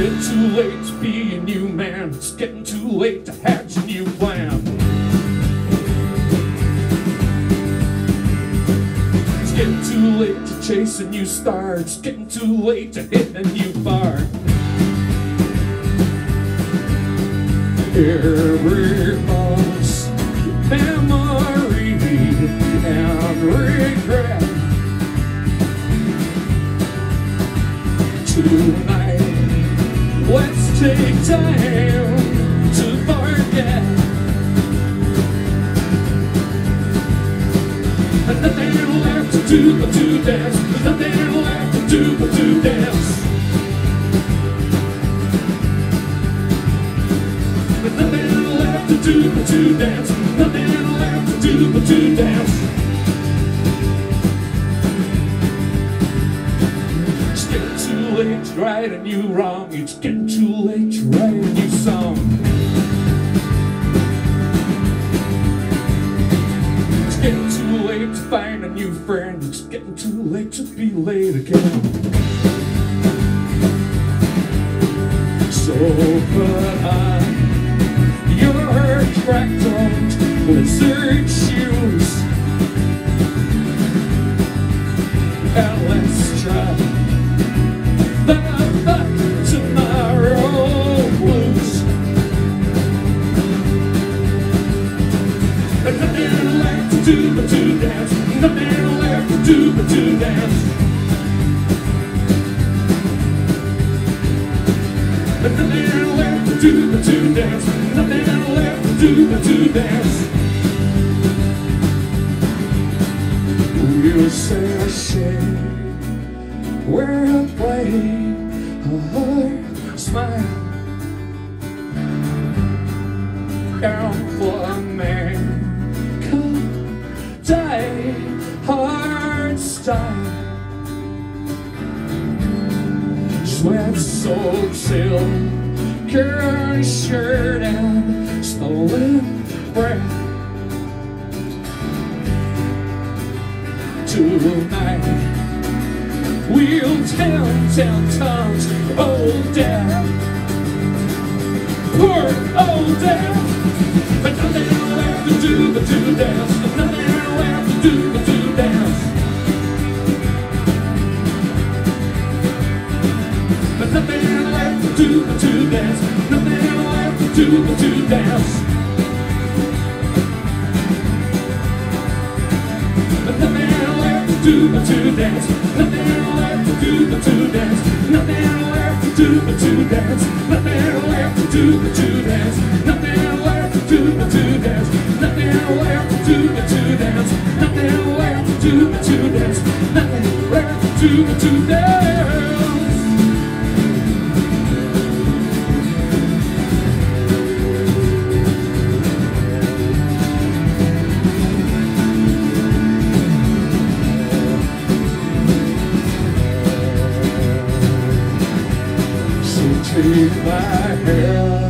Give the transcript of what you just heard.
getting too late to be a new man. It's getting too late to hatch a new plan. It's getting too late to chase a new star. It's getting too late to hit a new bar. Every Everyone's memory and regret. Tonight, take time to forget. Nothing left to do but to dance. Nothing left to do but to dance. Nothing left to do but to dance. Nothing left to do but to dance. Late right a new wrong. It's getting too late to write a new song. It's getting too late to find a new friend. It's getting too late to be late again. So put on your tracked blizzard shoes and let's try to dance. And nothing left to do but to dance. Nothing left to do but to dance. We'll say a shade. We're a play. A smile. Down for a man. Sweat soaked silk shirt and stolen breath. Tonight we'll tell ten tongues, old oh, death, poor old death. Nothing left to do but to dance. Nothing left to do but to dance. Nothing left to do but to dance. Nothing left to do but to dance. Nothing left to do but to dance. Nothing left to do but to dance. Nothing left to do but to dance. is my help.